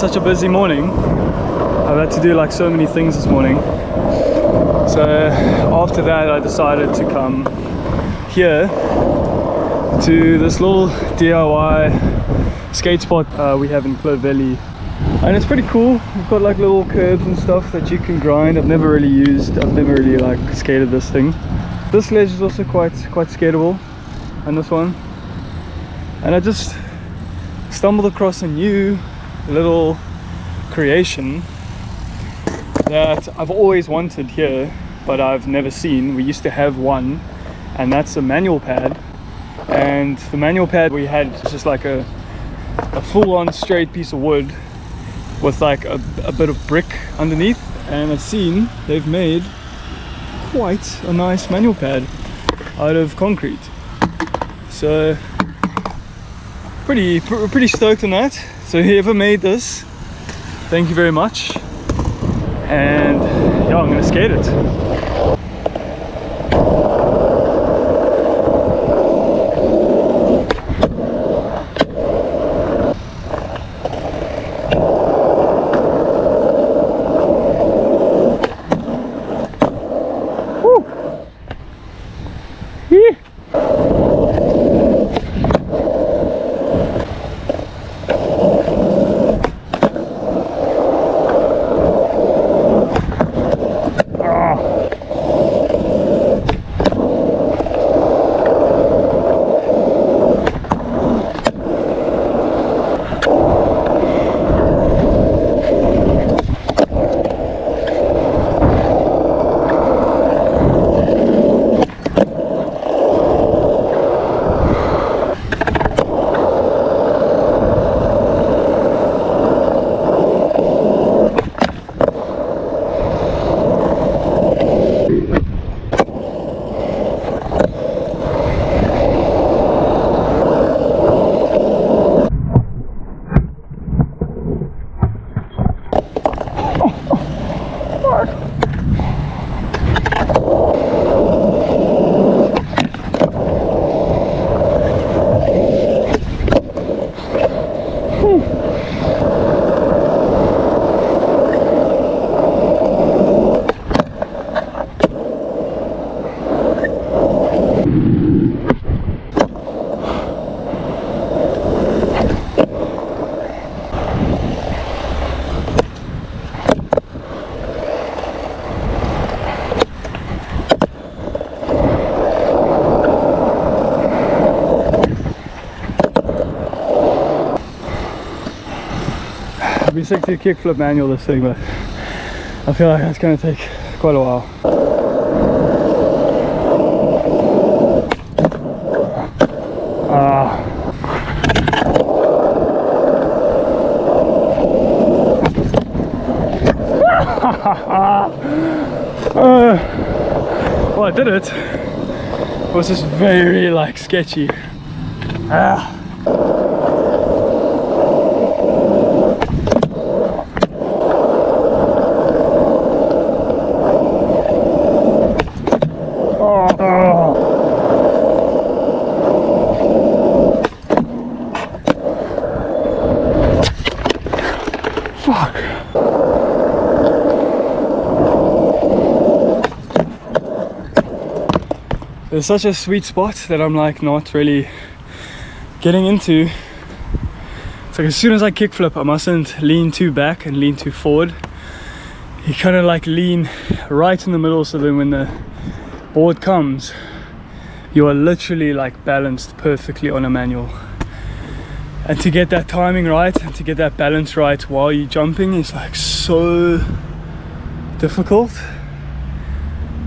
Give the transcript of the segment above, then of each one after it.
had such a busy morning. I've had to do like so many things this morning. So after that I decided to come here to this little DIY skate spot uh, we have in Clovelly and it's pretty cool. We've got like little curbs and stuff that you can grind. I've never really used I've never really like skated this thing. This ledge is also quite quite skatable and this one. And I just stumbled across a new little creation that I've always wanted here but I've never seen. We used to have one and that's a manual pad. And the manual pad we had is just like a, a full-on straight piece of wood with like a, a bit of brick underneath. And I've seen they've made quite a nice manual pad out of concrete. So pretty pr pretty stoked on that so whoever made this thank you very much. And yeah I'm gonna skate it be sick to kickflip manual this thing, but I feel like going to take quite a while. Ah. uh, well, I did it. It was just very like sketchy. Ah. It's such a sweet spot that I'm like not really getting into. It's like as soon as I kickflip, I mustn't lean too back and lean too forward. You kind of like lean right in the middle so then when the board comes, you are literally like balanced perfectly on a manual. And to get that timing right and to get that balance right while you're jumping is like so difficult.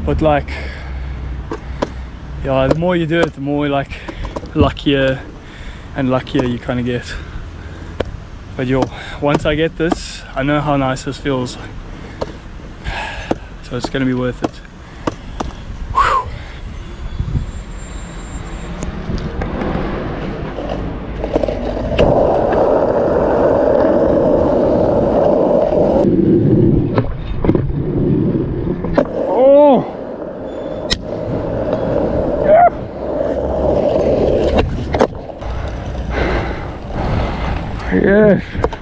But like yeah the more you do it the more like luckier and luckier you kind of get. But yo once i get this i know how nice this feels. So it's gonna be worth it Yes.